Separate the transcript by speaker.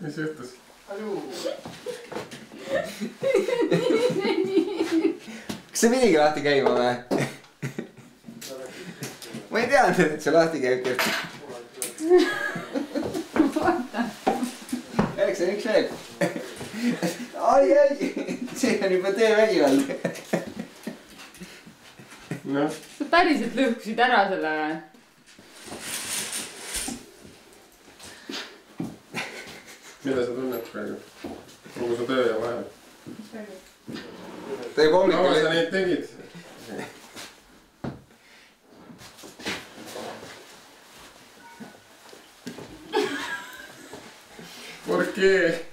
Speaker 1: mis juhtus?
Speaker 2: kas see pidigi lahti käima või? ma ei teadnud, et see lahti käib. üheksa, üks veel. ai, ai, see on juba töövägivald.
Speaker 1: noh,
Speaker 3: sa päriselt lõhkusid ära selle
Speaker 1: mida sa tunned praegu? kogu su töö ja vahel.
Speaker 2: ta juba
Speaker 1: kaua sa
Speaker 2: hommikul,
Speaker 1: neid tegid? ¿Por qué?